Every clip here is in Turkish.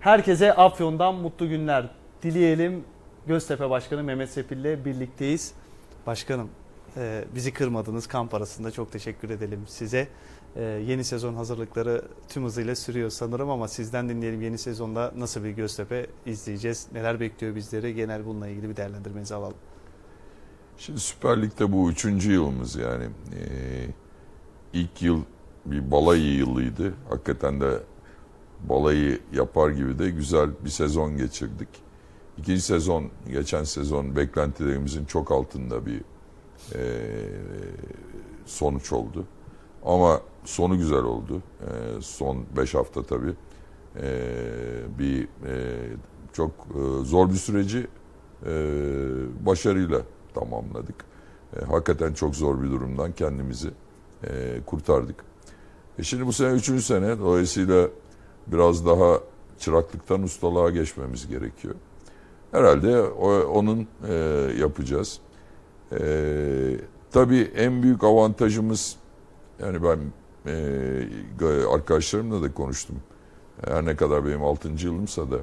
Herkese Afyon'dan mutlu günler dileyelim. Göztepe Başkanı Mehmet Sepil ile birlikteyiz. Başkanım e, bizi kırmadınız kamp arasında çok teşekkür edelim size. E, yeni sezon hazırlıkları tüm hızıyla sürüyor sanırım ama sizden dinleyelim yeni sezonda nasıl bir Göztepe izleyeceğiz? Neler bekliyor bizleri? Genel bununla ilgili bir değerlendirmenizi alalım. Şimdi Süper Lig'de bu üçüncü yılımız yani. Ee, ilk yıl bir balayı yılıydı. Hakikaten de balayı yapar gibi de güzel bir sezon geçirdik. İkinci sezon, geçen sezon beklentilerimizin çok altında bir e, sonuç oldu. Ama sonu güzel oldu. E, son beş hafta tabii. E, bir e, çok e, zor bir süreci e, başarıyla tamamladık. E, hakikaten çok zor bir durumdan kendimizi e, kurtardık. E şimdi bu sene üçüncü sene dolayısıyla biraz daha çıraklıktan ustalığa geçmemiz gerekiyor. Herhalde o, onun e, yapacağız. E, tabii en büyük avantajımız yani ben e, arkadaşlarımla da konuştum. Her ne kadar benim 6. yılımsa da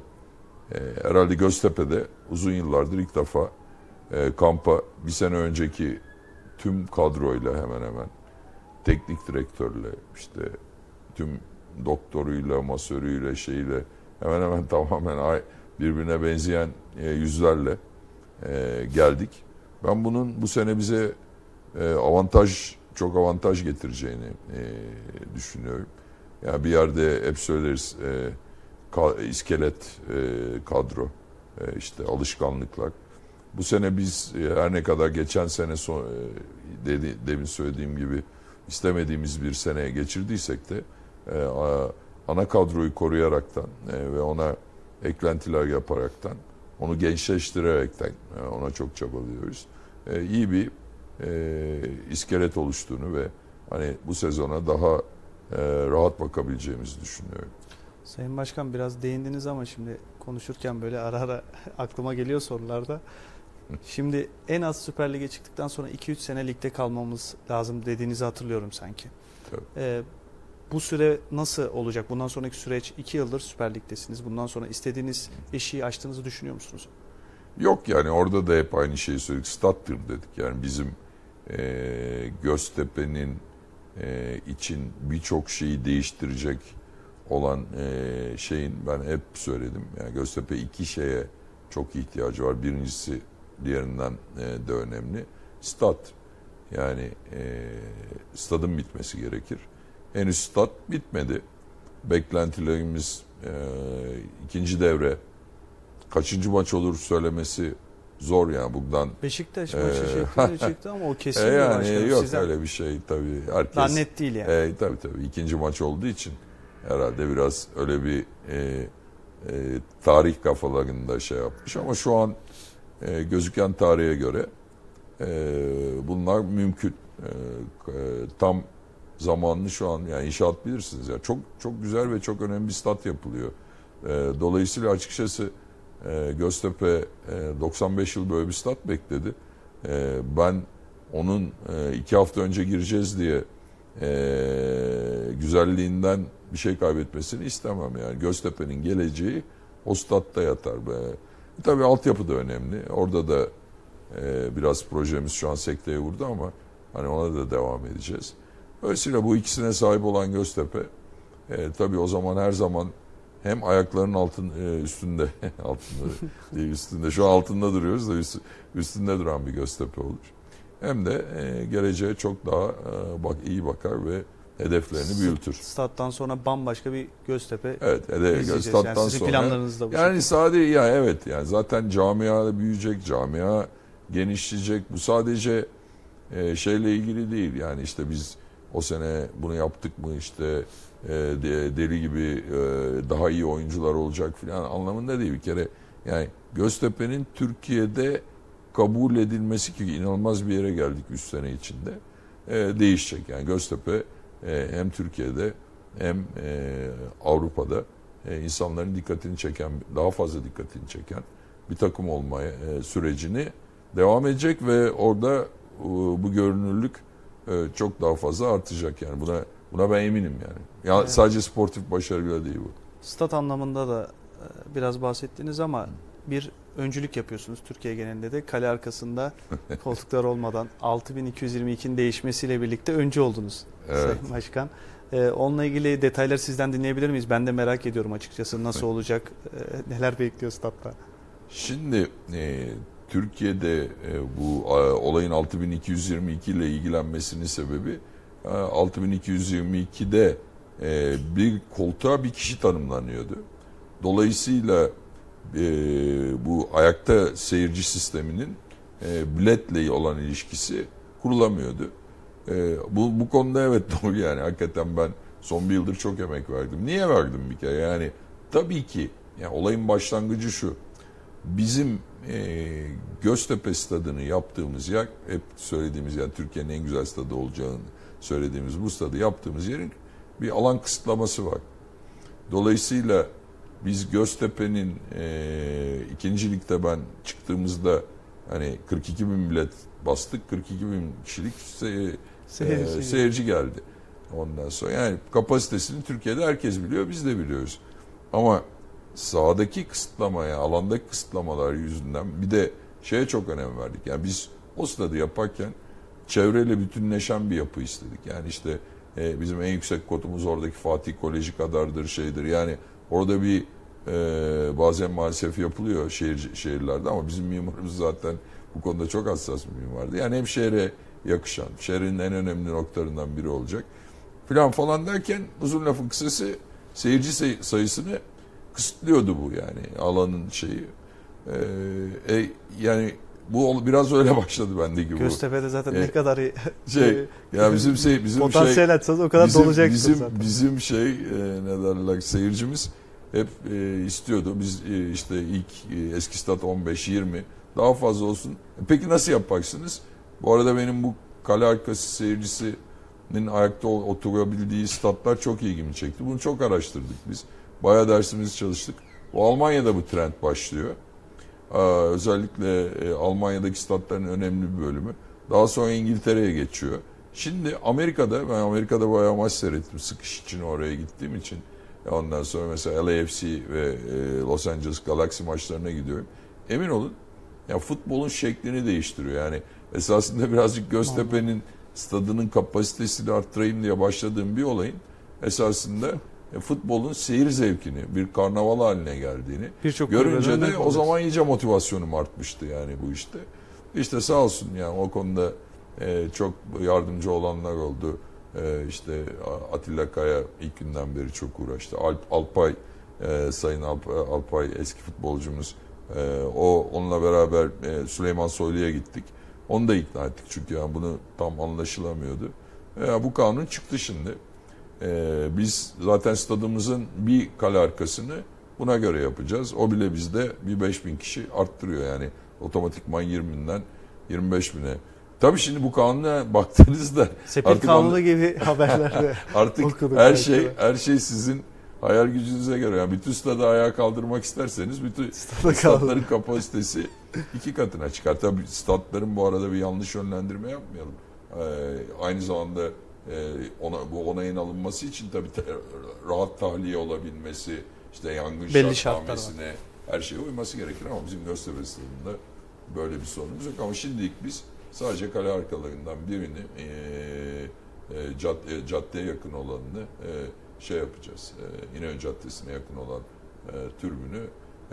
e, herhalde Göztepe'de uzun yıllardır ilk defa e, kampa bir sene önceki tüm kadroyla hemen hemen teknik direktörle işte tüm doktoruyla, masörüyle, şeyle hemen hemen tamamen birbirine benzeyen e, yüzlerle e, geldik. Ben bunun bu sene bize e, avantaj, çok avantaj getireceğini düşünüyorum. Yani bir yerde hep söyleriz iskelet kadro, işte alışkanlıklar. Bu sene biz her ne kadar geçen sene son, dedi, demin söylediğim gibi istemediğimiz bir seneye geçirdiysek de e, ana kadroyu koruyaraktan ve ona eklentiler yaparaktan onu gençleştirerekten ona çok çabalıyoruz. İyi bir iskelet oluştuğunu ve hani bu sezona daha rahat bakabileceğimizi düşünüyorum. Sayın Başkan biraz değindiniz ama şimdi konuşurken böyle ara ara aklıma geliyor sorularda. Şimdi en az Süper Lig'e çıktıktan sonra 2-3 sene ligde kalmamız lazım dediğinizi hatırlıyorum sanki. Ee, bu süre nasıl olacak? Bundan sonraki süreç 2 yıldır Süper Lig'desiniz. Bundan sonra istediğiniz eşiği açtığınızı düşünüyor musunuz? Yok yani orada da hep aynı şeyi söyledik. Stattır dedik. Yani bizim e, Göztepe'nin e, için birçok şeyi değiştirecek olan e, şeyin ben hep söyledim. Yani Göztepe iki şeye çok ihtiyacı var. Birincisi diğerinden e, de önemli. Stat. Yani e, stadın bitmesi gerekir. Henüz stat bitmedi. Beklentilerimiz e, ikinci devre kaçıncı maç olur söylemesi zor yani buradan. Beşiktaş maçı ee, şeklinde çıktı ama o kesin e yani başkanım. Yok Sizden... öyle bir şey tabii. Herkes, Daha net değil yani. E, tabii tabii ikinci maç olduğu için herhalde biraz öyle bir e, e, tarih kafalarında şey yapmış ama şu an e, gözüken tarihe göre e, bunlar mümkün. E, e, tam zamanlı şu an yani inşaat bilirsiniz ya çok çok güzel ve çok önemli bir stat yapılıyor. E, dolayısıyla açıkçası e, Göztepe e, 95 yıl böyle bir stat bekledi. E, ben onun e, iki hafta önce gireceğiz diye e, güzelliğinden bir şey kaybetmesini istemem yani. Göztepe'nin geleceği o statta yatar. Be. Tabii altyapı da önemli. Orada da e, biraz projemiz şu an sekteye vurdu ama hani ona da devam edeceğiz. Dolayısıyla bu ikisine sahip olan Göztepe e, tabii o zaman her zaman hem ayaklarının altın e, üstünde altında değil üstünde şu altında duruyoruz da üst, üstünde duran bir Göztepe olur. Hem de e, geleceğe çok daha e, bak iyi bakar ve hedeflerini büyütür. Stat'tan sonra bambaşka bir Göztepe Evet, hedef, stat'tan yani sonra. planlarınız da bu Yani sadece ya evet yani zaten camia büyüyecek, camia genişleyecek. Bu sadece e, şeyle ilgili değil. Yani işte biz o sene bunu yaptık mı işte e, deli gibi e, daha iyi oyuncular olacak filan anlamında değil bir kere. Yani Göztepe'nin Türkiye'de kabul edilmesi ki inanılmaz bir yere geldik 3 sene içinde. E, değişecek. Yani Göztepe e, hem Türkiye'de hem e, Avrupa'da e, insanların dikkatini çeken, daha fazla dikkatini çeken bir takım olmaya e, sürecini devam edecek ve orada e, bu görünürlük çok daha fazla artacak yani buna buna ben eminim yani. Ya evet. sadece sportif başarıyla değil bu. Stat anlamında da e, biraz bahsettiniz ama bir öncülük yapıyorsunuz Türkiye genelinde de. Kale arkasında koltuklar olmadan 6222'nin değişmesiyle birlikte öncü oldunuz Evet. Sayın Başkan. E, onunla ilgili detayları sizden dinleyebilir miyiz? Ben de merak ediyorum açıkçası nasıl olacak, e, neler bekliyor statta? Şimdi e, Türkiye'de e, bu e, olayın 6222 ile ilgilenmesinin sebebi e, 6222'de e, bir koltuğa bir kişi tanımlanıyordu. Dolayısıyla e, bu ayakta seyirci sisteminin e, biletle olan ilişkisi kurulamıyordu. E, bu, bu konuda evet doğru yani hakikaten ben son bir yıldır çok emek verdim. Niye verdim bir kere yani tabii ki yani olayın başlangıcı şu bizim e, Göztepe stadını yaptığımız yer hep söylediğimiz yer Türkiye'nin en güzel stadı olacağını söylediğimiz bu stadı yaptığımız yerin bir alan kısıtlaması var. Dolayısıyla biz Göztepe'nin e, ikinci ligde ben çıktığımızda hani 42 bin bilet bastık 42 bin kişilik se- Seyirci. e, seyirci geldi. Ondan sonra yani kapasitesini Türkiye'de herkes biliyor biz de biliyoruz. Ama sahadaki kısıtlamaya, alandaki kısıtlamalar yüzünden bir de şeye çok önem verdik. Yani biz o stadı yaparken çevreyle bütünleşen bir yapı istedik. Yani işte e, bizim en yüksek kotumuz oradaki Fatih Koleji kadardır şeydir. Yani orada bir e, bazen maalesef yapılıyor şehir, şehirlerde ama bizim mimarımız zaten bu konuda çok hassas bir mimardı. Yani hem şehre yakışan, şehrin en önemli noktalarından biri olacak filan falan derken uzun lafın kısası seyirci say- sayısını kısıtlıyordu bu yani alanın şeyi. Ee, e, yani bu biraz öyle başladı bendeki bu. Göztepe'de zaten E, ne kadar Şey, ya bizim şey bizim potansiyel şey açsanız o kadar bizim, dolacaksınız bizim, zaten. bizim şey e, ne derler seyircimiz hep e, istiyordu. Biz e, işte ilk e, eski stat 15-20 daha fazla olsun. E, peki nasıl yapacaksınız? Bu arada benim bu kale arkası seyircisinin ayakta oturabildiği statlar çok ilgimi çekti. Bunu çok araştırdık biz. Bayağı dersimizi çalıştık. Bu Almanya'da bu trend başlıyor. Aa, özellikle e, Almanya'daki statların önemli bir bölümü. Daha sonra İngiltere'ye geçiyor. Şimdi Amerika'da, ben Amerika'da bayağı maç seyrettim sıkış için oraya gittiğim için. E, Ondan sonra mesela LAFC ve e, Los Angeles Galaxy maçlarına gidiyorum. Emin olun ya futbolun şeklini değiştiriyor. Yani esasında birazcık Göztepe'nin stadının kapasitesini arttırayım diye başladığım bir olayın esasında futbolun seyir zevkini, bir karnaval haline geldiğini Birçok görünce de o zaman iyice motivasyonum artmıştı yani bu işte. İşte sağ olsun yani o konuda e, çok yardımcı olanlar oldu. E, işte Atilla Kaya ilk günden beri çok uğraştı. Alp, Alpay, e, Sayın Alp, Alpay eski futbolcumuz. E, o onunla beraber e, Süleyman Soylu'ya gittik. Onu da ikna ettik çünkü yani bunu tam anlaşılamıyordu. E, bu kanun çıktı şimdi. E, biz zaten stadımızın bir kale arkasını buna göre yapacağız. O bile bizde bir 5000 kişi arttırıyor yani otomatikman 20'den 25 bine. Tabii şimdi bu kanuna baktığınızda Sepet Artık kanunu onu- gibi haberlerde artık Okuduk her şey her şey sizin hayal gücünüze göre. Yani bütün stadı ayağa kaldırmak isterseniz bütün Stada statların kapasitesi iki katına çıkar. Tabii statların bu arada bir yanlış yönlendirme yapmayalım. Ee, aynı zamanda ona, bu onayın alınması için tabii te- rahat tahliye olabilmesi, işte yangın Belli şartnamesine her şeye uyması gerekir ama bizim Göztepe stadında böyle bir sorunumuz yok. Ama şimdilik biz sadece kale arkalarından birini e, e, cadde, caddeye yakın olanını e, şey yapacağız. E, İnönü Caddesi'ne yakın olan e, türbünü.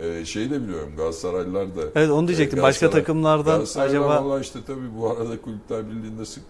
E, şeyi de biliyorum Galatasaraylılar da Evet onu diyecektim. e, Başka Galatasaray- takımlardan Galatasaraylılar acaba valla işte tabii bu arada Kulüpler Birliği'nde sık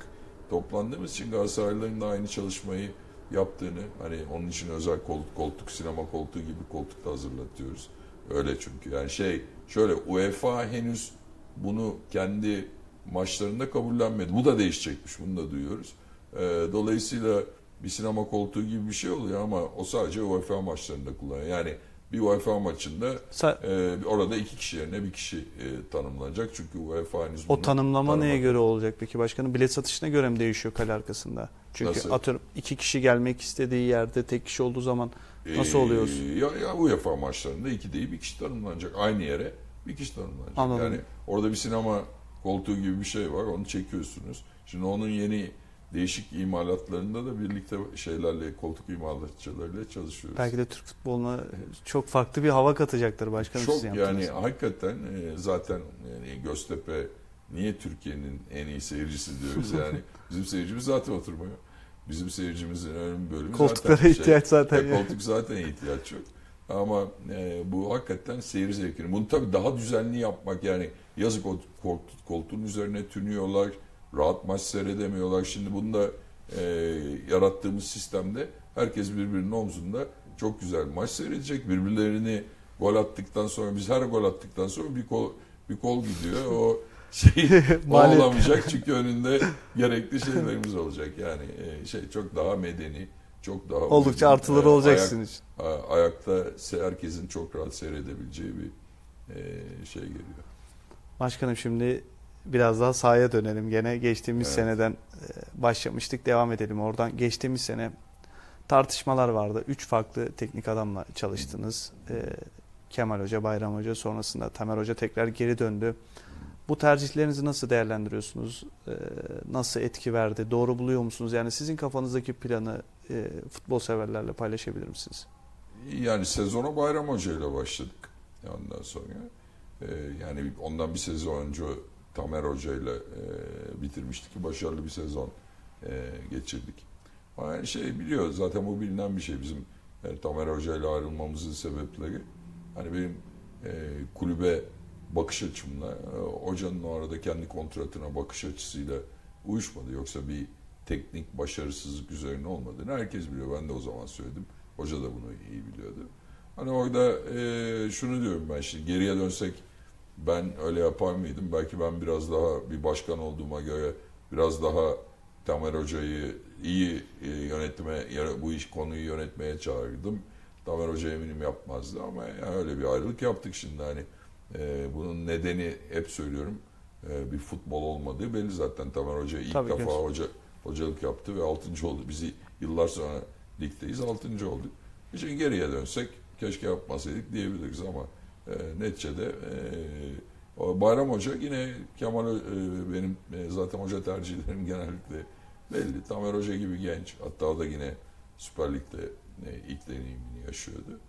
toplandığımız için Galatasaraylıların da aynı çalışmayı yaptığını hani onun için özel koltuk, koltuk sinema koltuğu gibi koltuk da hazırlatıyoruz. Öyle çünkü yani şey şöyle UEFA henüz bunu kendi maçlarında kabullenmedi. Bu da değişecekmiş bunu da duyuyoruz. Ee, dolayısıyla bir sinema koltuğu gibi bir şey oluyor ama o sadece UEFA maçlarında kullanıyor. Yani bir UEFA maçında Sa- ee, orada iki kişi yerine bir kişi e, tanımlanacak. Çünkü UEFA henüz o tanımlama neye tanımadı. göre olacak peki başkanım? Bilet satışına göre mi değişiyor kale arkasında? Çünkü Nasıl? atıyorum iki kişi gelmek istediği yerde tek kişi olduğu zaman Nasıl Ee, oluyoruz? Ya, ya UEFA maçlarında iki değil bir kişi tanımlanacak. Aynı yere bir kişi tanımlanacak. Anladım. Yani orada bir sinema koltuğu gibi bir şey var. Onu çekiyorsunuz. Şimdi onun yeni değişik imalatlarında da birlikte şeylerle koltuk imalatçılarıyla çalışıyoruz. Belki de Türk futboluna çok farklı bir hava katacaktır başkanım Çok yani hakikaten e, zaten yani Göztepe niye Türkiye'nin en iyi seyircisi diyoruz yani bizim seyircimiz zaten oturmuyor. Bizim seyircimizin önemli bölümü Koltuklara zaten şey, ihtiyaç zaten. e, yok. koltuk zaten ihtiyaç yok. Ama e, bu hakikaten seyir zevkini. Bunu tabii daha düzenli yapmak yani yazık o koltuğun üzerine tünüyorlar. Rahat maç seyredemiyorlar. Şimdi bunda e, yarattığımız sistemde herkes birbirinin omzunda çok güzel maç seyredecek. Birbirlerini gol attıktan sonra biz her gol attıktan sonra bir kol bir kol gidiyor. O şey o Maliyet. olamayacak çünkü önünde gerekli şeylerimiz olacak. Yani e, şey çok daha medeni, çok daha Oldukça uygun, artıları e, olacak ayak- için. ayakta se- herkesin çok rahat seyredebileceği bir e, şey geliyor. Başkanım şimdi biraz daha sahaya dönelim. Gene geçtiğimiz Evet. seneden e, başlamıştık. Devam edelim oradan. Geçtiğimiz sene tartışmalar vardı. Üç farklı teknik adamla çalıştınız. E, Kemal Hoca, Bayram Hoca sonrasında Tamer Hoca tekrar geri döndü. Bu tercihlerinizi nasıl değerlendiriyorsunuz? E, nasıl etki verdi? Doğru buluyor musunuz? Yani sizin kafanızdaki planı e, futbol severlerle paylaşabilir misiniz? Yani sezona Bayram Hoca ile başladık. Ondan sonra e, yani ondan bir sezon önce Tamer Hoca ile e, bitirmiştik. Başarılı bir sezon e, geçirdik. Yani şey biliyor zaten bu bilinen bir şey bizim yani Tamer Hoca ile ayrılmamızın sebepleri. Hani benim e, kulübe bakış açımla e, hocanın o arada kendi kontratına bakış açısıyla uyuşmadı. Yoksa bir teknik başarısızlık üzerine olmadığını herkes biliyor. Ben de o zaman söyledim. Hoca da bunu iyi biliyordu. Hani orada e, şunu diyorum ben şimdi geriye dönsek ben öyle yapar mıydım? Belki ben biraz daha bir başkan olduğuma göre biraz daha Tamer Hoca'yı iyi e, yönetme, bu iş konuyu yönetmeye çağırdım. Tamer Hoca eminim yapmazdı ama yani öyle bir ayrılık yaptık şimdi hani. E, bunun nedeni hep söylüyorum e, bir futbol olmadığı belli zaten Tamer Hoca ilk Tabii ki. defa hoca hocalık yaptı ve 6. oldu. Bizi yıllar sonra ligdeyiz 6. olduk. Şimdi geriye dönsek keşke yapmasaydık diyebiliriz ama e, neticede e, Bayram Hoca yine Kemal e, benim e, zaten hoca tercihlerim genellikle belli. Tamer Hoca gibi genç hatta o da yine Süper Lig'de e, ilk deneyimini yaşıyordu.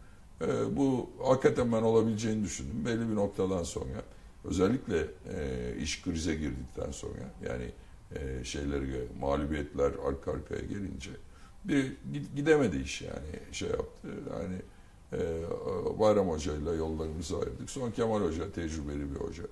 E, bu hakikaten ben olabileceğini düşündüm. Belli bir noktadan sonra özellikle e, iş krize girdikten sonra yani e, şeyleri mağlubiyetler arka arkaya gelince bir gid- gidemedi iş yani şey yaptı. Yani e, Bayram Hoca ile yollarımızı ayırdık. Sonra Kemal Hoca tecrübeli bir hoca.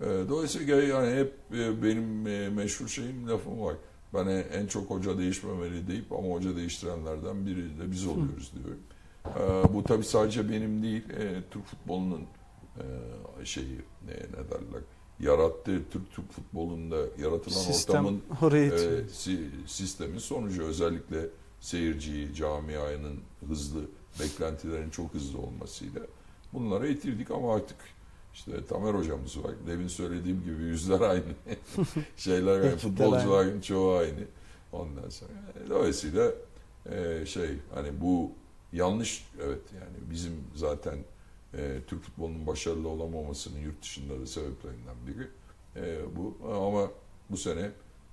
E, dolayısıyla yani hep e, benim e, meşhur şeyim lafım var. Ben e- en çok hoca değişmemeli deyip ama hoca değiştirenlerden biri de biz oluyoruz diyorum. E, bu tabii sadece benim değil, e, Türk futbolunun e, şeyi ne, ne derler yarattığı Türk Türk futbolunda yaratılan Sistem ortamın e, si- sistemin sonucu özellikle seyirciyi, camianın hızlı, beklentilerin çok hızlı olmasıyla bunlara itildik ama artık işte Tamer hocamız var. Demin söylediğim gibi yüzler aynı. Şeyler aynı. Futbolcuların çoğu aynı. Ondan sonra. Dolayısıyla e, şey hani bu yanlış evet yani bizim zaten e, Türk futbolunun başarılı olamamasının yurt dışında da sebeplerinden biri e, bu. Ama bu sene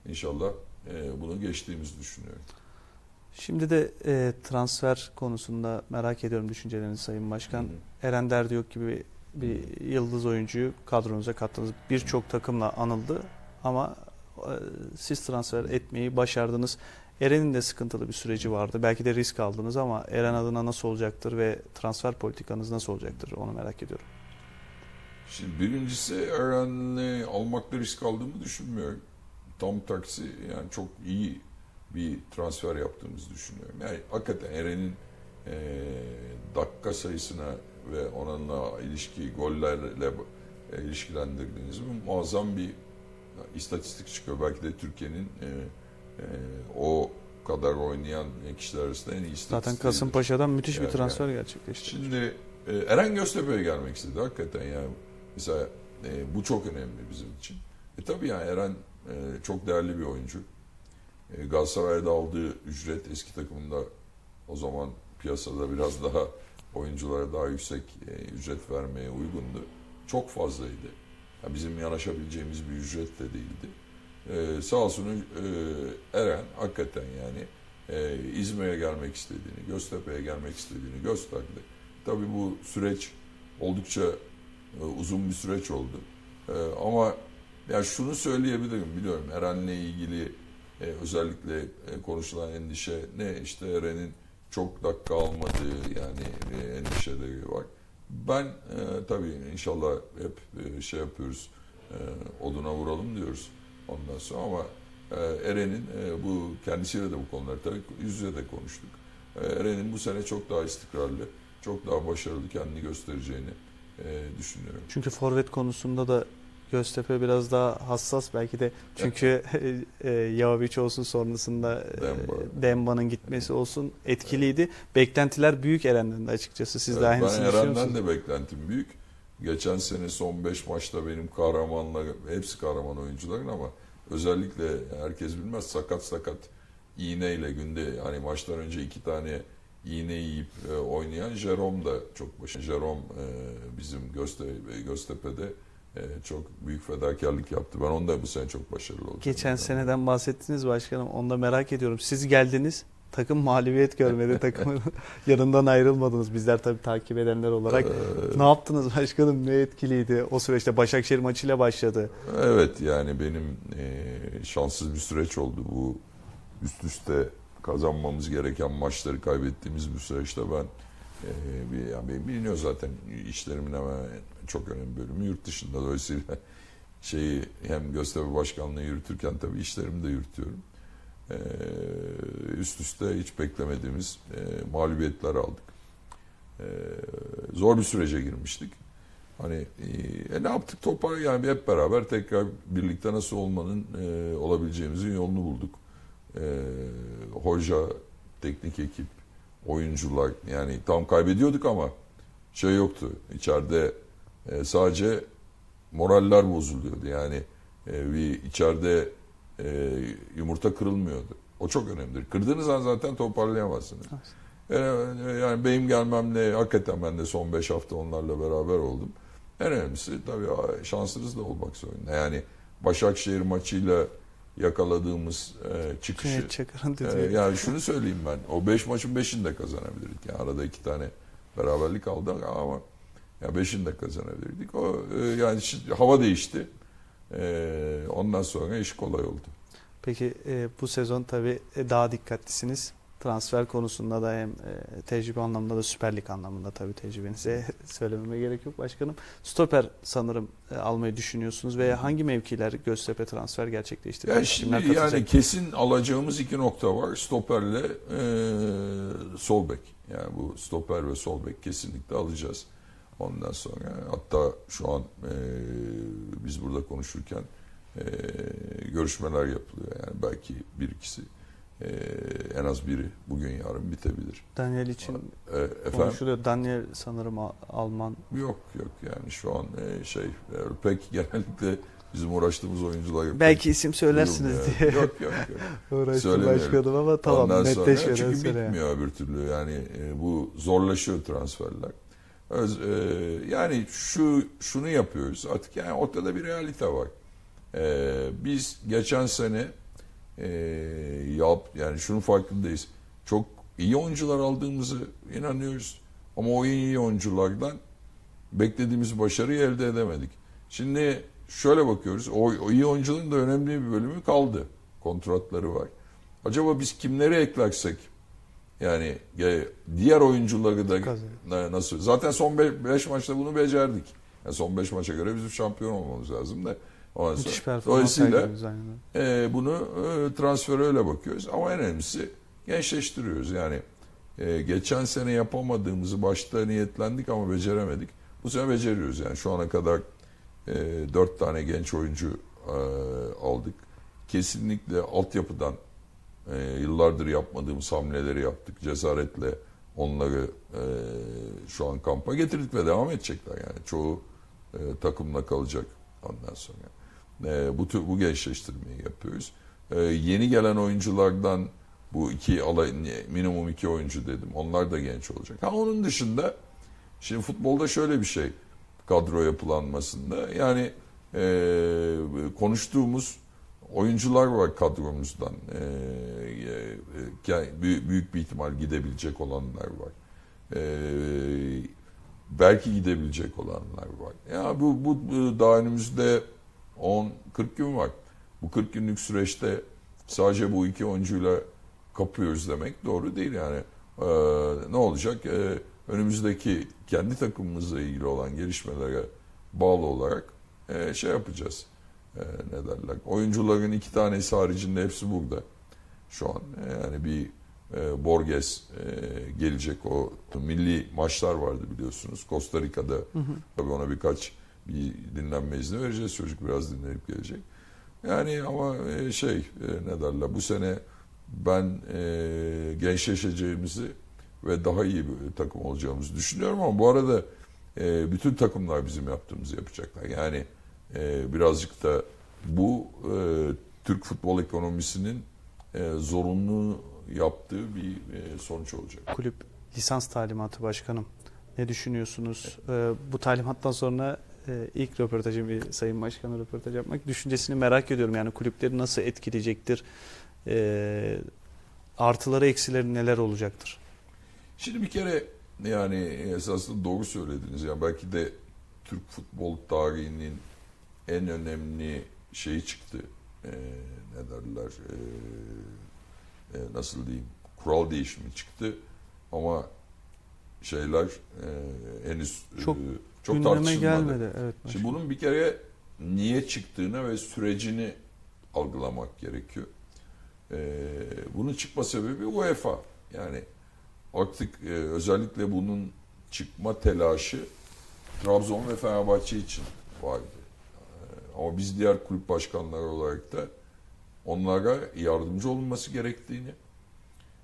inşallah e, bunu geçtiğimizi düşünüyorum. Şimdi de e, transfer konusunda merak ediyorum düşüncelerinizi Sayın Başkan. Hı hı. Eren Derdiyok gibi bir yıldız oyuncuyu kadronuza kattınız. Birçok takımla anıldı ama e, siz transfer etmeyi başardınız. Eren'in de sıkıntılı bir süreci vardı. Belki de risk aldınız ama Eren adına nasıl olacaktır ve transfer politikanız nasıl olacaktır onu merak ediyorum. Şimdi birincisi Eren'le almakta risk aldığımı düşünmüyorum. Tam taksi yani çok iyi bir transfer yaptığımızı düşünüyorum. Yani hakikaten Eren'in e, dakika sayısına ve onunla ilişki gollerle e, ilişkilendirdiğiniz mi muazzam bir istatistik çıkıyor. Belki de Türkiye'nin e, e, o kadar oynayan kişiler arasında en iyi. Zaten Kasımpaşa'dan müthiş bir Evet, transfer gerçekleşti. Şimdi e, Eren Göztepe'ye gelmek istedi hakikaten yani. Mesela e, bu çok önemli bizim için. E tabii yani Eren e, çok değerli bir oyuncu. E, Galatasaray'da aldığı ücret eski takımında o zaman piyasada biraz daha oyunculara daha yüksek e, ücret vermeye uygundu. Çok fazlaydı. Yani bizim yanaşabileceğimiz bir ücret de değildi. e, sağ olsun e, Eren hakikaten yani e, İzmir'e gelmek istediğini, Göztepe'ye gelmek istediğini gösterdi. Tabii bu süreç oldukça e, uzun bir süreç oldu. E, ama ya şunu söyleyebilirim biliyorum Eren'le ilgili e, özellikle e, konuşulan endişe ne işte Eren'in çok dakika almadığı yani e, endişeleri var. Ben e, tabii inşallah hep e, şey yapıyoruz e, oduna vuralım diyoruz ondan sonra ama e, Eren'in e, bu kendisiyle de bu konuları tabii yüz yüze de konuştuk. E, Eren'in bu sene çok daha istikrarlı, çok daha başarılı kendini göstereceğini e, düşünüyorum. Çünkü forvet konusunda da Göztepe biraz daha hassas belki de çünkü e, Yaviç olsun sonrasında e, Demba. Demba'nın gitmesi olsun etkiliydi. Beklentiler büyük Eren'den de açıkçası. Siz de Evet, aynısını ben düşünüyor Eren'den de beklentim büyük. Geçen sene son 5 maçta benim kahramanlar, hepsi kahraman oyuncuların ama özellikle herkes bilmez sakat sakat iğneyle günde hani maçtan önce iki tane iğne yiyip e, oynayan Jerome da çok başarılı. Jerome e, bizim Gözte, Göztepe'de e, çok büyük fedakarlık yaptı. Ben onda bu sene çok başarılı olacağım. Geçen seneden bahsettiniz başkanım. Onu da merak ediyorum. Siz geldiniz. Takım mağlubiyet görmedi. Takımın yanından ayrılmadınız. Bizler tabii takip edenler olarak. Ee, Ne yaptınız başkanım? Ne etkiliydi? O süreçte Başakşehir maçıyla başladı. Evet yani benim e, şanssız bir süreç oldu bu üst üste kazanmamız gereken maçları kaybettiğimiz bir süreçte ben e, bir, yani benim biliniyor zaten işlerimin hemen çok önemli bölümü yurt dışında dolayısıyla şeyi hem Göztepe Başkanlığı yürütürken tabii işlerimi de yürütüyorum. E, üst üste hiç beklemediğimiz e, mağlubiyetler aldık. E, zor bir sürece girmiştik. Hani e, ne yaptık topar yani hep beraber tekrar birlikte nasıl olmanın e, olabileceğimizin yolunu bulduk. E, hoca, teknik ekip, oyuncular yani tam kaybediyorduk ama şey yoktu. İçeride e, sadece moraller bozuluyordu. Yani e, bir içeride e, yumurta kırılmıyordu. O çok önemlidir. Kırdığınız an zaten toparlayamazsınız. E, yani benim gelmemle hakikaten ben de son 5 hafta onlarla beraber oldum. En önemlisi tabii şansınız da olmak zorunda. Yani Başakşehir maçıyla yakaladığımız e, çıkışı. Çakır'ın e, yani şunu söyleyeyim ben. O 5 maçın 5'ini de kazanabilirdik. Yani arada iki tane beraberlik aldı ama ya 5'ini de kazanabilirdik. O e, yani şi- hava değişti. E, ondan sonra iş kolay oldu. Peki e, bu sezon tabii daha dikkatlisiniz. Transfer konusunda da hem e, tecrübe anlamında da Süper Lig anlamında tabii tecrübenize söylememe gerek yok başkanım. Stoper sanırım e, almayı düşünüyorsunuz veya hangi mevkiler Göztepe transfer gerçekleştirecek? Ya şimdi yani kesin alacağımız iki nokta var. Stoperle e, sol bek. Yani bu stoper ve sol bek kesinlikle alacağız. Ondan sonra hatta şu an e, biz burada konuşurken e, görüşmeler yapılıyor. Yani belki bir ikisi e, en az biri bugün yarın bitebilir. Daniel için E, efendim? konuşuluyor. Daniel sanırım Al- Alman. Yok yok yani şu an e, şey e, pek genellikle bizim uğraştığımız oyuncular yok. Belki isim söylersiniz diye Yok yok yok. uğraştım başkanım ama tamam Ondan sonra netleşmeden çünkü söyle. yani. bitmiyor öbür türlü yani e, bu zorlaşıyor transferler. Öz- e, yani şu şunu yapıyoruz artık yani ortada bir realite var. E, biz geçen sene e, yap yani şunun farkındayız. Çok iyi oyuncular aldığımızı inanıyoruz. Ama o iyi oyunculardan beklediğimiz başarıyı elde edemedik. Şimdi şöyle bakıyoruz. O, o iyi oyuncuların da önemli bir bölümü kaldı. Kontratları var. Acaba biz kimleri eklersek yani diğer oyuncuları da Kazanıyor. nasıl? Zaten son 5 maçta bunu becerdik. Yani son 5 maça göre bizim şampiyon olmamız lazım da. Ondan sonra- Dolayısıyla e, bunu e, transfere öyle bakıyoruz. Ama en önemlisi gençleştiriyoruz. Yani e, geçen sene yapamadığımızı başta niyetlendik ama beceremedik. Bu sene beceriyoruz. Yani şu ana kadar e, dört tane genç oyuncu e, aldık. Kesinlikle altyapıdan e, yıllardır yapmadığımız hamleleri yaptık. Cesaretle onları e, şu an kampa getirdik ve devam edecekler. Yani çoğu e, takımla kalacak ondan sonra. E, bu tür bu gençleştirmeyi yapıyoruz. E, yeni gelen oyunculardan bu iki alay minimum iki oyuncu dedim. Onlar da genç olacak. Ha onun dışında şimdi futbolda şöyle bir şey kadro yapılanmasında yani e, konuştuğumuz oyuncular var kadromuzdan. Ee, e, e, büyük, bir ihtimal gidebilecek olanlar var. Ee, belki gidebilecek olanlar var. Ya bu, bu, bu daha önümüzde 10 40 gün var. Bu 40 günlük süreçte sadece bu iki oyuncuyla kapıyoruz demek doğru değil yani. Ee, ne olacak? Önümüzdeki kendi takımımızla ilgili olan gelişmelere bağlı olarak e, şey yapacağız. E, ne derler? Oyuncuların iki tanesi haricinde hepsi burada. Şu an e, yani bir e, Borges e, gelecek o milli maçlar vardı biliyorsunuz. Costa Rica'da Hı hı. tabii ona birkaç bir dinlenme izni vereceğiz. Çocuk biraz dinlenip gelecek. Yani ama e, şey e, ne derler bu sene ben e, gençleşeceğimizi ve daha iyi bir takım olacağımızı düşünüyorum ama bu arada e, bütün takımlar bizim yaptığımızı yapacaklar. Yani e, birazcık da bu e, Türk futbol ekonomisinin e, zorunlu yaptığı bir e, sonuç olacak. Kulüp lisans talimatı başkanım. Ne düşünüyorsunuz? Ee, bu talimattan sonra e, ilk röportajım bir Sayın Başkan'a röportaj yapmak. Düşüncesini merak ediyorum. Yani kulüpleri nasıl etkileyecektir? Ee, artıları eksileri neler olacaktır? Şimdi bir kere yani esasında doğru söylediniz. Yani belki de Türk futbol tarihinin en önemli şeyi çıktı. Ee, ne derler? Ee, e, nasıl diyeyim? Kural değişimi çıktı. Ama şeyler e, henüz Çok e, çok tartışılmadı. gelmedi. Evet. Şimdi bunun bir kere niye çıktığını ve sürecini algılamak gerekiyor. Ee, bunun çıkma sebebi UEFA. Yani artık e, özellikle bunun çıkma telaşı Trabzon ve Fenerbahçe için vardı. Ama biz diğer kulüp başkanları olarak da onlara yardımcı olunması gerektiğini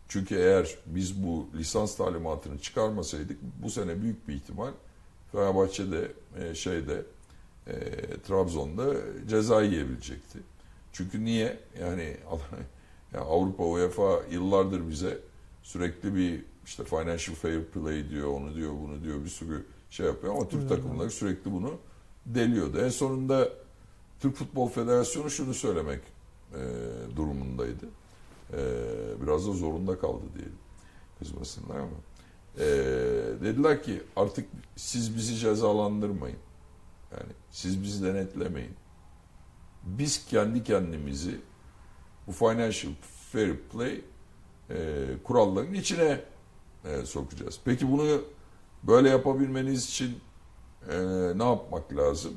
çünkü eğer biz bu lisans talimatını çıkarmasaydık bu sene büyük bir ihtimal Fenerbahçe'de e, şeyde e, Trabzon'da ceza yiyebilecekti. Çünkü niye? Yani, yani Avrupa UEFA yıllardır bize sürekli bir işte financial fair play diyor, onu diyor, bunu diyor bir sürü şey yapıyor ama Türk takımları sürekli bunu deliyordu. En sonunda Türk Futbol Federasyonu şunu söylemek e, durumundaydı. E, biraz da zorunda kaldı diyelim. Kızmasınlar ama. E, dediler ki artık siz bizi cezalandırmayın. Yani siz bizi denetlemeyin. Biz kendi kendimizi bu financial fair play e, kurallarının içine e, sokacağız. Peki bunu böyle yapabilmeniz için e, ne yapmak lazım?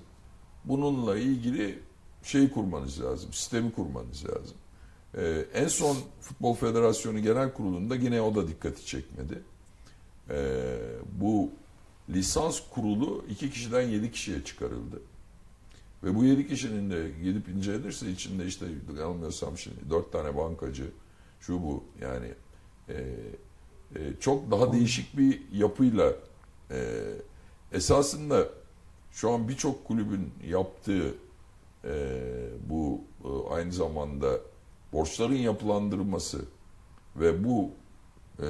Bununla ilgili şey kurmanız lazım, sistemi kurmanız lazım. E, en son Futbol Federasyonu Genel Kurulu'nda yine o da dikkati çekmedi. E, bu lisans kurulu iki kişiden yedi kişiye çıkarıldı. Ve bu yedi kişinin de gidip incelenirse içinde işte yanılmıyorsam şimdi dört tane bankacı, şu bu yani e, e, çok daha değişik bir yapıyla e, esasında şu an birçok kulübün yaptığı e, bu e, aynı zamanda borçların yapılandırılması ve bu e,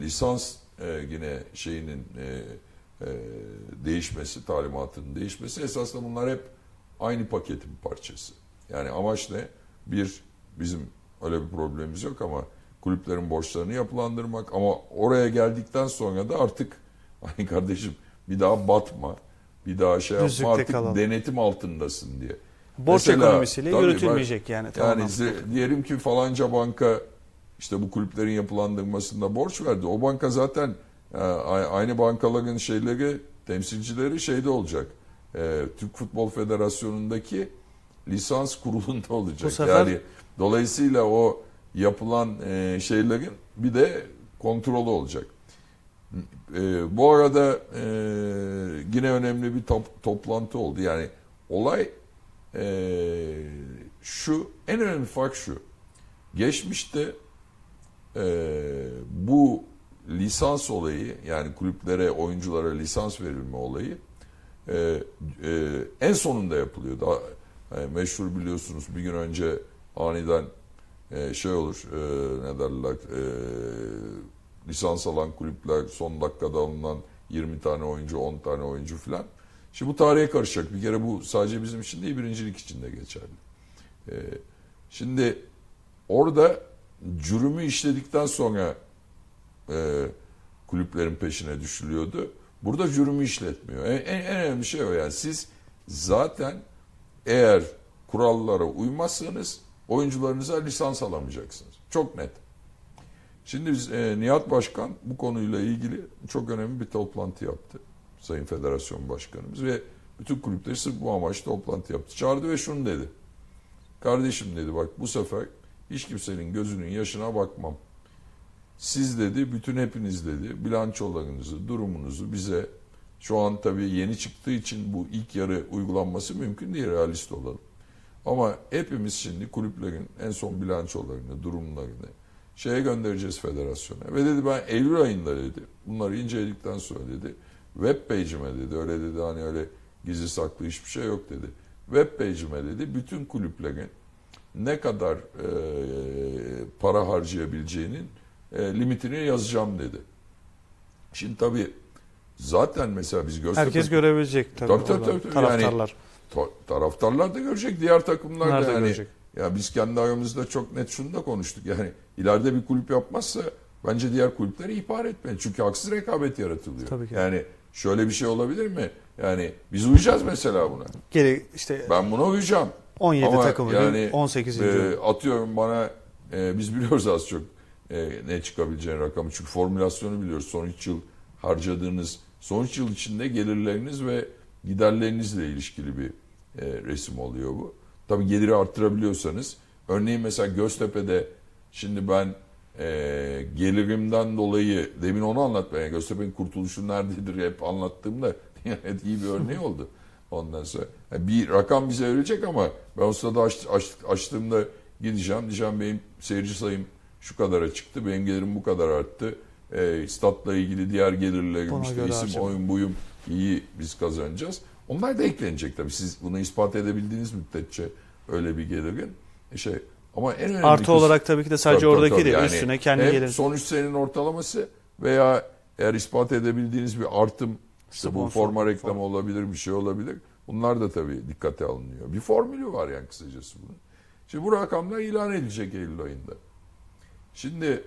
lisans e, yine şeyinin e, e, değişmesi, talimatının değişmesi esasında bunlar hep aynı paketin parçası. Yani amaç ne? Bir, bizim öyle bir problemimiz yok ama kulüplerin borçlarını yapılandırmak ama oraya geldikten sonra da artık ay kardeşim bir daha batma, bir daha şey yapma Düzlükte artık kalalım. denetim altındasın diye. Borç Mesela, ekonomisiyle tabii, yürütülmeyecek yani. Yani tamamen. size- diyelim ki falanca banka işte bu kulüplerin yapılandırmasında borç verdi. O banka zaten e, aynı bankaların şeyleri temsilcileri şeyde olacak. E, Türk Futbol Federasyonu'ndaki lisans kurulunda olacak. Bu sefer- Yani dolayısıyla o yapılan e, şeylerin bir de kontrolü olacak. E, bu arada e, yine önemli bir top- toplantı oldu. Yani olay e, şu en önemli fark şu. Geçmişte e, bu lisans olayı yani kulüplere, oyunculara lisans verilme olayı e, e, en sonunda yapılıyordu. E, meşhur biliyorsunuz bir gün önce aniden e, şey olur e, ne derler e, lisans alan kulüpler son dakikada alınan 20 tane oyuncu 10 tane oyuncu filan. Şimdi bu tarihe karışacak. Bir kere bu sadece bizim için değil birincilik için de geçerli. E, Şimdi orada cürümü işledikten sonra e, kulüplerin peşine düşülüyordu. Burada cürümü işletmiyor. En, en, en önemli şey o yani. Siz zaten eğer kurallara uymazsanız oyuncularınıza lisans alamayacaksınız. Çok net. Şimdi biz e, Nihat Başkan bu konuyla ilgili çok önemli bir toplantı yaptı. Sayın Federasyon Başkanımız ve bütün kulüpleri sırf bu amaçla toplantı yaptı. Çağırdı ve şunu dedi. Kardeşim dedi bak bu sefer hiç kimsenin gözünün yaşına bakmam. Siz dedi bütün hepiniz dedi bilançolarınızı, durumunuzu bize şu an tabii yeni çıktığı için bu ilk yarı uygulanması mümkün değil realist olalım. Ama hepimiz şimdi kulüplerin en son bilançolarını, durumlarını şeye göndereceğiz federasyona. Ve dedi ben Eylül ayında dedi bunları inceledikten sonra dedi web page'ime dedi öyle dedi hani öyle gizli saklı hiçbir şey yok dedi. Web page'ime dedi bütün kulüplerin ne kadar e, para harcayabileceğinin e, limitini yazacağım dedi. Şimdi tabii zaten mesela biz Göztepe Herkes görebilecek tabii. Tabii, tabii, tabii, tabii. Taraftarlar. Ta- taraftarlar da görecek, diğer takımlar Nerede da yani. görecek? Ya biz kendi aramızda çok net şunu da konuştuk. Yani ileride bir kulüp yapmazsa bence diğer kulüpleri ihbar etmeli. Çünkü haksız rekabet yaratılıyor. Tabii ki. Yani şöyle bir şey olabilir mi? Yani biz uyacağız mesela buna. Geri işte Ben buna uyacağım. 17 Ama takımı yani, 18. E, atıyorum bana e, biz biliyoruz az çok e, ne çıkabileceğini rakamı. Çünkü formülasyonu biliyoruz. Son 3 yıl harcadığınız, son 3 yıl içinde gelirleriniz ve giderlerinizle ilişkili bir e, resim oluyor bu. Tabii geliri arttırabiliyorsanız. Örneğin mesela Göztepe'de şimdi ben e, gelirimden dolayı demin onu anlatmaya Göztepe'nin kurtuluşu nerededir hep anlattığımda evet iyi bir örneği oldu. Ondan sonra yani bir rakam bize verilecek ama ben o sırada aç, aç, açtığımda gideceğim diyeceğim benim seyirci sayım şu kadara çıktı benim gelirim bu kadar arttı. E, statla ilgili diğer gelirlerim işte isim oyun buyum iyi biz kazanacağız. Onlar da eklenecek tabii siz bunu ispat edebildiğiniz müddetçe öyle bir gelirin e, şey ama en önemli Artı kısmı- olarak tabii ki de sadece Tabii, oradaki tabii. değil. Yani üstüne kendi hem gelir. son 3 senenin ortalaması veya eğer ispat edebildiğiniz bir artım işte bu forma reklamı form. olabilir bir şey olabilir. Bunlar da tabii dikkate alınıyor. Bir formülü var yani kısacası bunun. Şimdi bu rakamlar ilan edilecek Eylül ayında. Şimdi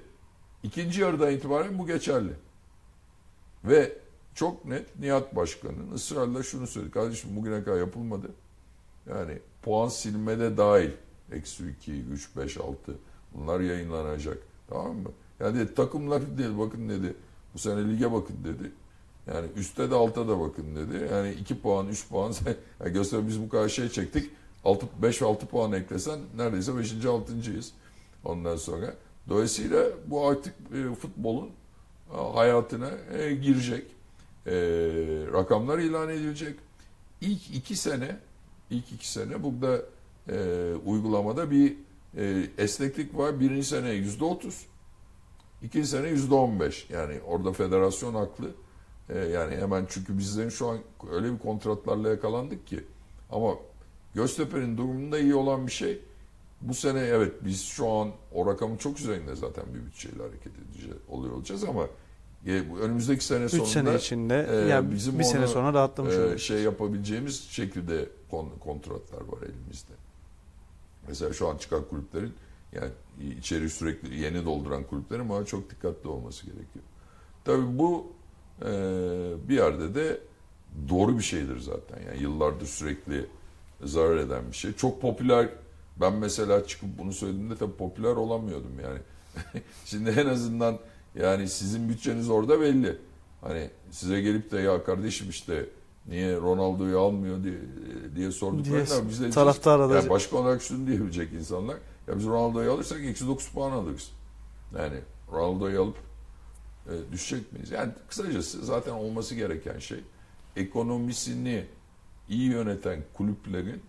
ikinci yarıdan itibaren bu geçerli. Ve çok net Nihat Başkan'ın ısrarla şunu söyledi. Kardeşim bugüne kadar yapılmadı. Yani puan silmede dahil. Eksi 2, 3, 5, 6 bunlar yayınlanacak. Tamam mı? Yani dedi, takımlar değil bakın dedi. Bu sene lige bakın dedi. Yani üstte de alta da bakın dedi. Yani 2 puan, 3 puan. yani göster biz bu kadar şey çektik. 6, 5 ve 6 puan eklesen neredeyse 5. 6.'yız. Ondan sonra. Dolayısıyla bu artık e, futbolun e, hayatına e, girecek. E, rakamlar ilan edilecek. İlk iki sene ilk iki sene burada e, uygulamada bir e, esneklik var. Birinci sene yüzde otuz, ikinci sene yüzde on beş. Yani orada federasyon haklı. E, yani hemen çünkü bizlerin şu an öyle bir kontratlarla yakalandık ki. Ama Göztepe'nin durumunda iyi olan bir şey. Bu sene evet biz şu an o rakamın çok üzerinde zaten bir bütçeyle hareket edeceğiz, oluyor olacağız ama önümüzdeki sene 3 sonunda sene içinde e, yani bizim bir sene sonra rahatlamış e, oluruz. şey yapabileceğimiz şekilde kon- kontratlar var elimizde. Mesela şu an çıkan kulüplerin yani içeri sürekli yeni dolduran kulüplerin bana çok dikkatli olması gerekiyor. Tabii bu e, bir yerde de doğru bir şeydir zaten. Yani yıllardır sürekli zarar eden bir şey. Çok popüler ben mesela çıkıp bunu söylediğimde tabii popüler olamıyordum yani. Şimdi en azından yani sizin bütçeniz orada belli. Hani size gelip de ya kardeşim işte niye Ronaldo'yu almıyor diye, diye sorduklarında biz de taraftara da- yani başka olarak şunu diyebilecek insanlar. Ya biz Ronaldo'yu alırsak eksi 9 puan alırız. Yani Ronaldo'yu alıp e, düşecek miyiz? Yani kısacası zaten olması gereken şey ekonomisini iyi yöneten kulüplerin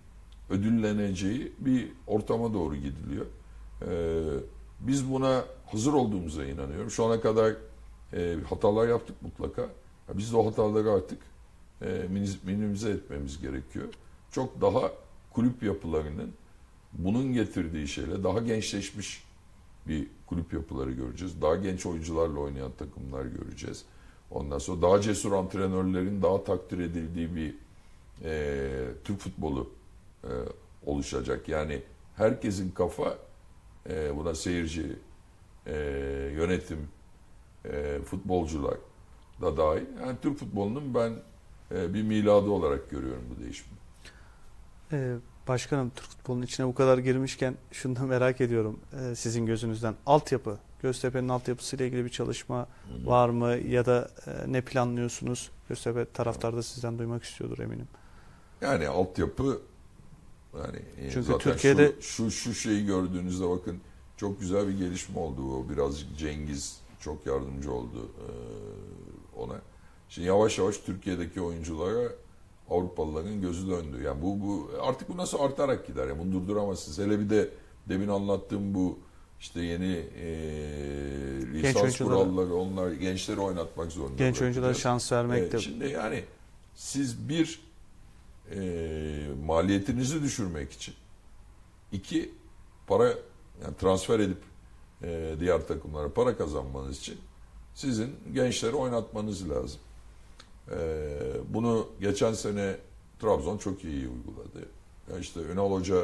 ödülleneceği bir ortama doğru gidiliyor. Ee, biz buna hazır olduğumuza inanıyorum. Şu ana kadar e, hatalar yaptık mutlaka. Biz de o hataları artık e, minimize etmemiz gerekiyor. Çok daha kulüp yapılarının bunun getirdiği şeyle daha gençleşmiş bir kulüp yapıları göreceğiz. Daha genç oyuncularla oynayan takımlar göreceğiz. Ondan sonra daha cesur antrenörlerin daha takdir edildiği bir e, Türk futbolu e, oluşacak. Yani herkesin kafa e, buna seyirci, e, yönetim, e, futbolcular da dahil. Yani Türk futbolunun ben e, bir miladı olarak görüyorum bu değişimi. Ee, başkanım Türk futbolunun içine bu kadar girmişken şunu da merak ediyorum e, sizin gözünüzden. Altyapı, Göztepe'nin altyapısıyla ilgili bir çalışma var mı ya da e, ne planlıyorsunuz? Göztepe taraftar da sizden duymak istiyordur eminim. Yani altyapı yani e, Çünkü zaten Türkiye'de- şu, şu şu şeyi gördüğünüzde bakın çok güzel bir gelişme oldu o birazcık Cengiz çok yardımcı oldu e, ona. Şimdi yavaş yavaş Türkiye'deki oyunculara Avrupalıların gözü döndü. Yani bu bu artık bu nasıl artarak gider ya bunu durduramazsınız. Hele bir de demin anlattığım bu işte yeni e, lisans kuralları onlar gençleri oynatmak zorunda. Genç oyunculara şans vermek de şimdi yani siz bir e, maliyetinizi düşürmek için iki para yani transfer edip e, diğer takımlara para kazanmanız için sizin gençleri oynatmanız lazım. E, bunu geçen sene Trabzon çok iyi uyguladı. Ya işte Ünal Hoca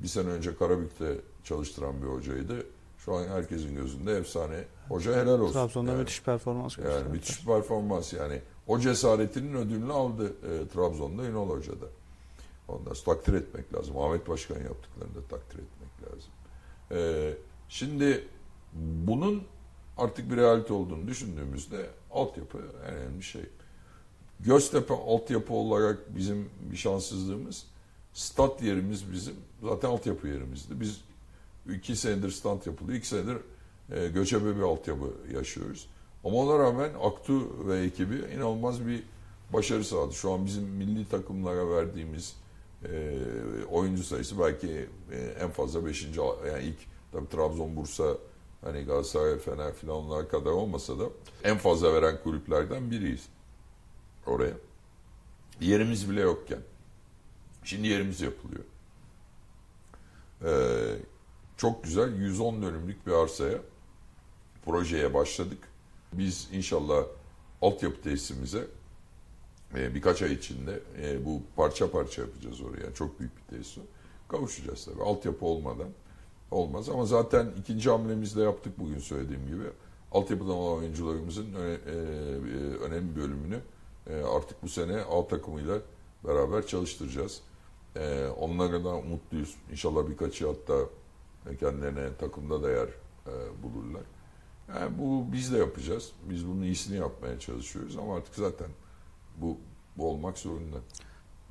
bir sene önce Karabük'te çalıştıran bir hocaydı. Şu an herkesin gözünde efsane. Hoca helal olsun. Trabzon'da Yani. müthiş performans gösterdi. Yani müthiş performans yani. O cesaretinin ödülünü aldı e, Trabzon'da Ünal Hoca'da. Ondan takdir etmek lazım. Ahmet Başkan yaptıklarını da takdir etmek lazım. E, şimdi bunun artık bir realite olduğunu düşündüğümüzde altyapı en önemli şey. Göztepe altyapı olarak bizim bir şanssızlığımız stat yerimiz bizim zaten altyapı yerimizdi. Biz iki senedir stat yapılıyor. iki senedir e, göçebe bir altyapı yaşıyoruz. Ama ona rağmen Aktu ve ekibi inanılmaz bir başarı sağladı. Şu an bizim milli takımlara verdiğimiz e, oyuncu sayısı belki e, en fazla 5. yani ilk tabii Trabzon, Bursa hani Galatasaray, Fener filan onlar kadar olmasa da en fazla veren kulüplerden biriyiz oraya. Yerimiz bile yokken. Şimdi yerimiz yapılıyor. Ee, çok güzel 110 dönümlük bir arsaya projeye başladık. Biz inşallah altyapı tesisimize e, birkaç ay içinde e, bu parça parça yapacağız oraya. Çok büyük bir tesis. Kavuşacağız tabii. Altyapı olmadan olmaz ama zaten ikinci hamlemizde yaptık bugün söylediğim gibi. Altyapıdan olan oyuncularımızın öne, e, e, önemli bölümünü e, artık bu sene A takımıyla beraber çalıştıracağız. E, onlara da mutluyuz. İnşallah birkaçı hatta kendilerine takımda da yer e, bulurlar. Yani bu biz de yapacağız. Biz bunun iyisini yapmaya çalışıyoruz ama artık zaten bu, bu olmak zorunda.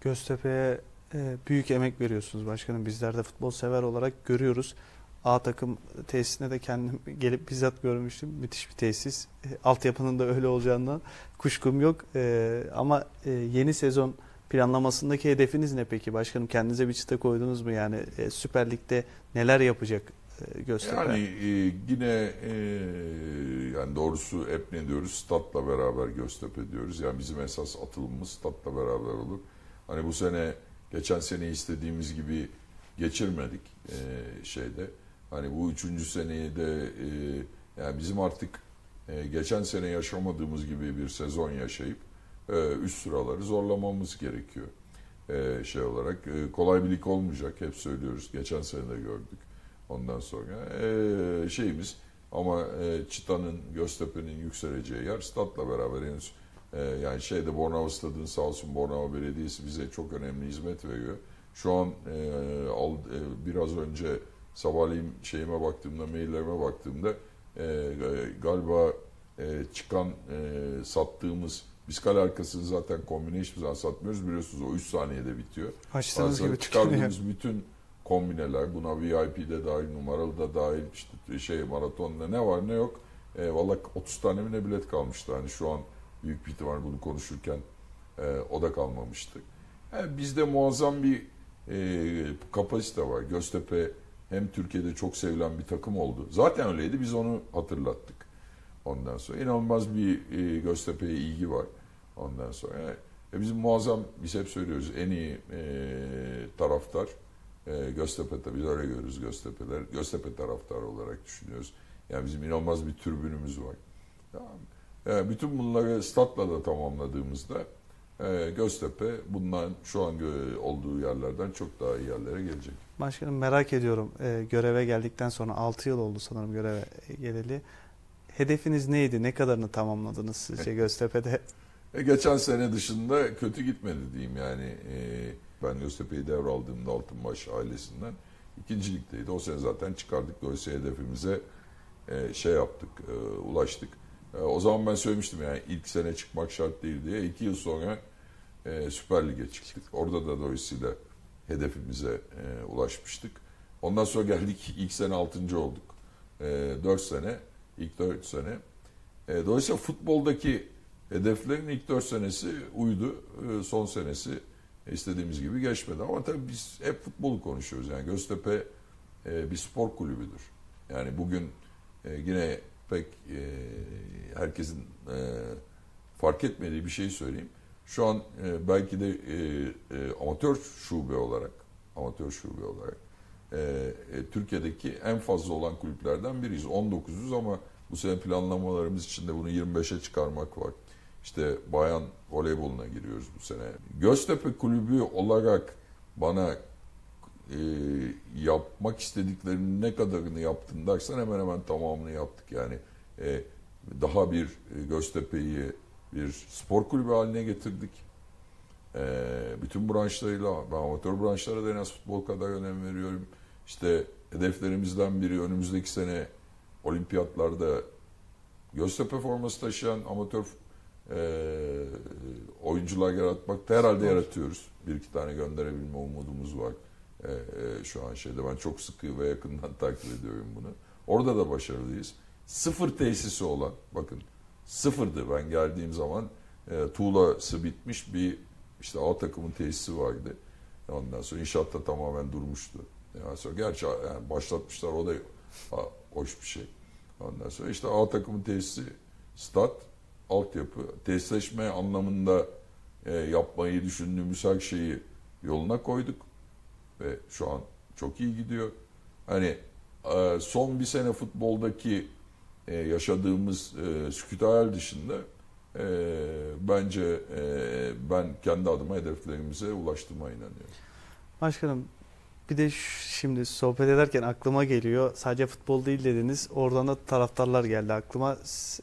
Göztepe'ye e, büyük emek veriyorsunuz başkanım. Bizler de futbol sever olarak görüyoruz. A takım tesisine de kendim gelip bizzat görmüştüm. Müthiş bir tesis. E, altyapının da öyle olacağından kuşkum yok. E, ama yeni sezon planlamasındaki hedefiniz ne peki başkanım? Kendinize bir çıta koydunuz mu? Yani Süper Lig'de neler yapacak e, Göztepe? Yani e, yine e, yani doğrusu hep ne diyoruz? Stat'la beraber Göztepe diyoruz. Yani bizim esas atılımımız Stat'la beraber olur. Hani bu sene geçen sene istediğimiz gibi geçirmedik e, şeyde. Hani bu üçüncü seneyi de e, yani bizim artık e, geçen sene yaşamadığımız gibi bir sezon yaşayıp e, üst sıraları zorlamamız gerekiyor. E, şey olarak e, kolay bir lig olmayacak hep söylüyoruz. Geçen sene de gördük. Ondan sonra e, şeyimiz ama e, Çıta'nın, Göztepe'nin yükseleceği yer statla beraber henüz e, yani şeyde Bornova Stadı'nın sağ olsun Bornova Belediyesi bize çok önemli hizmet veriyor. Şu an e, al, e, biraz önce sabahleyin şeyime baktığımda, maillerime baktığımda e, galiba e, çıkan e, sattığımız biz kale arkasını zaten kombine hiçbir zaman satmıyoruz. Biliyorsunuz o 3 saniyede bitiyor. Açtığınız Bazen gibi tükeniyor. çıkardığımız bütün kombineler buna VIP'de dahil, numaralı da dahil, işte şey maratonda ne var ne yok. E, Valla 30 tane mi ne bilet kalmıştı. Hani şu an büyük bir ihtimal bunu konuşurken e, o da kalmamıştı. Yani bizde muazzam bir e, kapasite var. Göztepe hem Türkiye'de çok sevilen bir takım oldu. Zaten öyleydi. Biz onu hatırlattık. Ondan sonra inanılmaz bir e, Göztepe'ye ilgi var. Ondan sonra e, bizim muazzam biz hep söylüyoruz en iyi e, taraftar e, Göztepe tabii biz öyle görürüz Göztepe'ler. Göztepe taraftarı olarak düşünüyoruz. Yani bizim inanılmaz bir türbünümüz var. Tamam. E, bütün bunları statla da tamamladığımızda e, Göztepe bundan şu an olduğu yerlerden çok daha iyi yerlere gelecek. Başkanım merak ediyorum. Ee, göreve geldikten sonra 6 yıl oldu sanırım göreve geleli. Hedefiniz neydi? Ne kadarını tamamladınız sizce Göztepe'de? E, geçen sene dışında kötü gitmedi diyeyim yani. E, ben Göztepe'yi devraldığımda Altınbaş ailesinden ikinci ligdeydi. O sene zaten çıkardık. Dolayısıyla hedefimize e, şey yaptık, e, ulaştık. E, o zaman ben söylemiştim yani ilk sene çıkmak şart değil diye. İki yıl sonra e, Süper Lig'e çıktık. Orada da dolayısıyla hedefimize e, ulaşmıştık. Ondan sonra geldik ilk sene altıncı olduk. E, dört sene, ilk dört sene. E, dolayısıyla futboldaki hedeflerin ilk dört senesi uydu. E, son senesi istediğimiz gibi geçmedi. Ama tabii biz hep futbolu konuşuyoruz. Yani Göztepe e, bir spor kulübüdür. Yani bugün e, yine pek e, herkesin e, fark etmediği bir şey söyleyeyim. Şu an e, belki de e, e, amatör şube olarak amatör şube olarak e, e, Türkiye'deki en fazla olan kulüplerden biriyiz. 19'uz ama bu sene planlamalarımız içinde bunu 25'e çıkarmak var. İşte bayan voleyboluna giriyoruz bu sene. Göztepe Kulübü olarak bana e, yapmak istediklerinin ne kadarını yaptın dersen hemen hemen tamamını yaptık. Yani e, daha bir e, Göztepe'yi bir spor kulübü haline getirdik. E, bütün branşlarıyla, ben amatör branşlara da en az futbol kadar önem veriyorum. İşte hedeflerimizden biri önümüzdeki sene olimpiyatlarda Göztepe forması taşıyan amatör e, oyuncular yaratmakta herhalde yaratıyoruz. Bir iki tane gönderebilme umudumuz var. E, e, şu an şeyde ben çok sıkı ve yakından takip ediyorum bunu. Orada da başarılıyız. Sıfır tesisi olan, bakın sıfırdı ben geldiğim zaman e, tuğlası bitmiş bir işte A takımın tesisi vardı. Ondan sonra inşaatta tamamen durmuştu. Yani sonra gerçi yani başlatmışlar o da hoş bir şey. Ondan sonra işte A takımın tesisi stat, altyapı, tesisleşme anlamında e, yapmayı düşündüğümüz her şeyi yoluna koyduk ve şu an çok iyi gidiyor. Hani e, son bir sene futboldaki e, yaşadığımız e, hayal dışında e, bence e, ben kendi adıma hedeflerimize ulaştığıma inanıyorum. Başkanım bir de şimdi sohbet ederken aklıma geliyor. Sadece futbol değil dediniz. Oradan da taraftarlar geldi aklıma.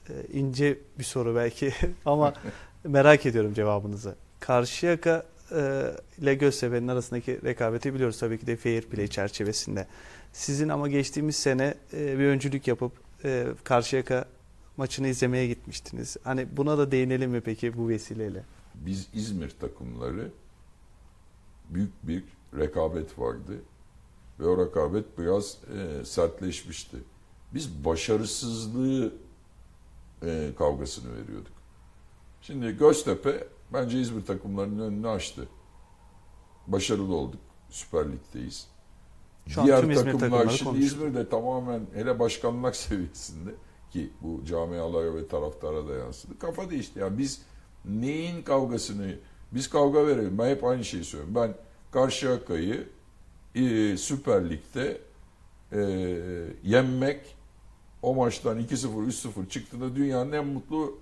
E, ince bir soru belki ama merak ediyorum cevabınızı. Karşıyaka e, ile Göztepe'nin arasındaki rekabeti biliyoruz tabii ki de fair play çerçevesinde. Sizin ama geçtiğimiz sene e, bir öncülük yapıp Karşıyaka maçını izlemeye gitmiştiniz. Hani buna da değinelim mi peki bu vesileyle? Biz İzmir takımları büyük bir rekabet vardı ve o rekabet biraz e, sertleşmişti. Biz başarısızlığı e, kavgasını veriyorduk. Şimdi Göztepe bence İzmir takımlarının önünü açtı. Başarılı olduk. Süper Lig'deyiz. Şu Diğer İzmir takımlar şimdi konuştuk. İzmir'de tamamen hele başkanlık seviyesinde ki bu camialara ve taraftara da yansıdı. Kafa değişti. Yani biz neyin kavgasını biz kavga verelim. Ben hep aynı şeyi söylüyorum. Ben Karşıyaka'yı e, Süper Lig'de e, yenmek o maçtan 2-0 3-0 çıktığında dünyanın en mutlu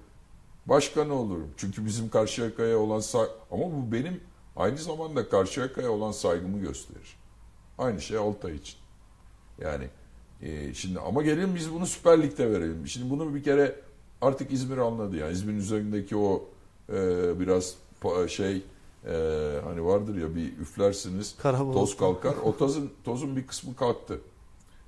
başkanı olurum. Çünkü bizim Karşıyaka'ya olan say ama bu benim aynı zamanda Karşıyaka'ya olan saygımı gösterir. Aynı şey Altay için. Yani e, şimdi ama gelin biz bunu Süper Lig'de verelim. Şimdi bunu bir kere artık İzmir anladı yani İzmir'in üzerindeki o e, biraz şey e, hani vardır ya bir üflersiniz Karabalık. toz kalkar. O tozun tozun bir kısmı kalktı.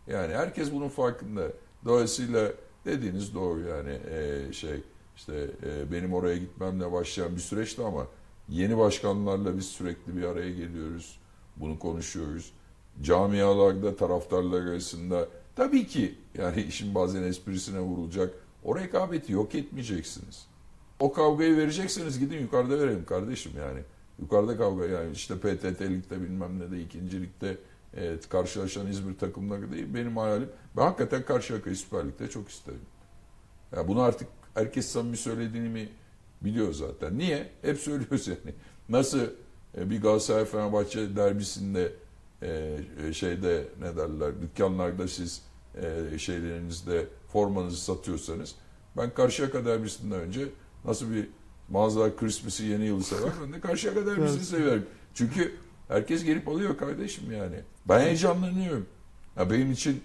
Yani herkes bunun farkında. Dolayısıyla dediğiniz doğru yani e, şey işte e, benim oraya gitmemle başlayan bir süreçti ama yeni başkanlarla biz sürekli bir araya geliyoruz. Bunu konuşuyoruz. Camialarda taraftarlar arasında tabii ki yani işin bazen esprisine vurulacak. O rekabeti yok etmeyeceksiniz. O kavgayı verecekseniz gidin yukarıda verelim kardeşim yani. Yukarıda kavga yani işte PTT ligde bilmem ne de ikinci ligde e, karşılaşan İzmir takımları değil. Benim hayalim ben hakikaten Karşıyaka'yı Süper Lig'de çok isterim. Ya bunu artık herkes samimi söylediğimi biliyor zaten. Niye? Hep söylüyoruz yani. Nasıl e, bir Galatasaray Fenerbahçe derbisinde e, e, şeyde ne derler dükkanlarda siz e, şeylerinizde formanızı satıyorsanız ben Karşıyaka derbisinden önce nasıl bir mağazalar Christmas'ı yeni yılı sever ben de Karşıyaka derbisini Evet. severim. Çünkü Herkes gelip alıyor kardeşim yani. Ben heyecanlanıyorum. Ya benim için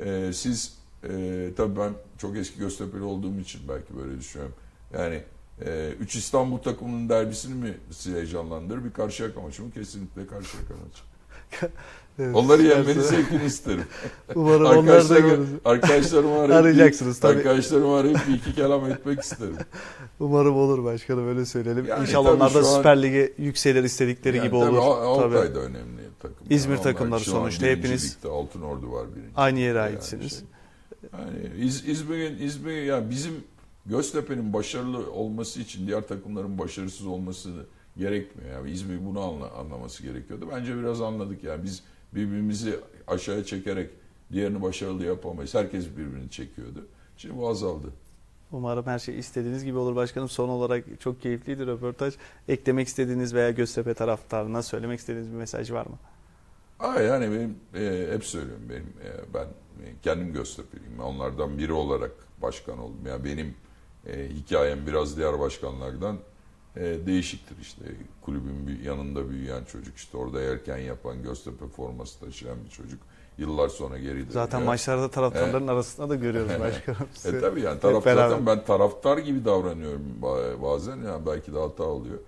e, siz e, tabii ben çok eski Göztepe'li olduğum için belki böyle düşünüyorum. Yani e, üç İstanbul takımının derbisini mi sizi heyecanlandırır? Bir Karşıyaka maçı mı? Kesinlikle Karşıyaka maçı. Onları yenmeni zevkini isterim. Umarım onlar da görür. arkadaşlarımı arayıp, Arayacaksınız tabii. arkadaşlarımı arayıp bir iki kelam etmek isterim. Umarım olur başkanım öyle söyleyelim. Yani İnşallah onlar da an- Süper Lig'e yükselir istedikleri Yani gibi tabii olur. Altay da önemli takım. İzmir onlar takımları sonuçta hepiniz ligde Altın Ordu var birinci. Aynı yere ligde aitsiniz. şey. Yani İz, İzmir'in İzmir ya bizim Göztepe'nin başarılı olması için diğer takımların başarısız olması gerekmiyor. Yani İzmir bunu anla, anlaması gerekiyordu. Bence biraz anladık yani biz birbirimizi aşağıya çekerek diğerini başarılı yapamayız. Herkes birbirini çekiyordu. Şimdi bu azaldı. Umarım her şey istediğiniz gibi olur başkanım. Son olarak çok keyifliydi röportaj. Eklemek istediğiniz veya Göztepe taraftarına söylemek istediğiniz bir mesaj var mı? Aa, yani benim e, hep söylüyorum benim e, ben e, kendim Göztepe'liyim. Onlardan biri olarak başkan oldum. Yani benim e, hikayem biraz diğer başkanlardan e, değişiktir işte. Kulübün bir yanında büyüyen çocuk işte orada erken yapan Göztepe forması taşıyan bir çocuk. Yıllar sonra geri dönüyor. Zaten maçlarda taraftarların arasında da görüyoruz başkanım. E tabii yani taraf zaten ben taraftar gibi davranıyorum ba- bazen yani belki de hata oluyor.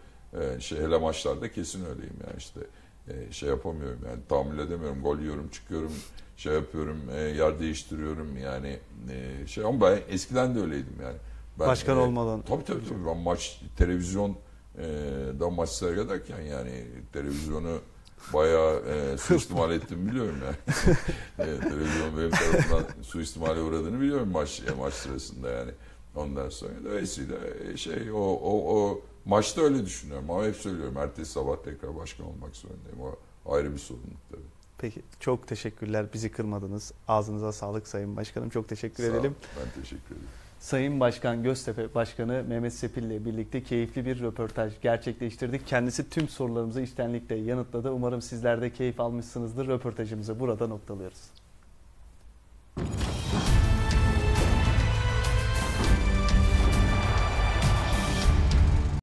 E, şey hele maçlarda kesin öyleyim yani işte e, şey yapamıyorum yani tahammül edemiyorum. Gol yiyorum, çıkıyorum, şey yapıyorum, e, yer değiştiriyorum yani e, şey ama ben eskiden de öyleydim yani. Ben, Başkan e, olmadan. Tabii tabii tabii ben maç televizyon e, da maç seyrederken yani televizyonu bayağı e, suistimal ettim biliyorum yani. e, televizyon benim tarafından suistimale uğradığını biliyorum maç e, maç sırasında yani. Ondan sonra dolayısıyla e, şey o o o maçta öyle düşünüyorum ama hep söylüyorum ertesi sabah tekrar başkan olmak zorundayım. O ayrı bir sorumluluk tabii. Peki çok teşekkürler. Bizi kırmadınız. Ağzınıza sağlık Sayın Başkanım. Çok teşekkür Sağ edelim. Ben teşekkür ederim. Sayın Başkan Göztepe Başkanı Mehmet Sepil ile birlikte keyifli bir röportaj gerçekleştirdik. Kendisi tüm sorularımızı içtenlikle yanıtladı. Umarım sizler de keyif almışsınızdır. Röportajımızı burada noktalıyoruz.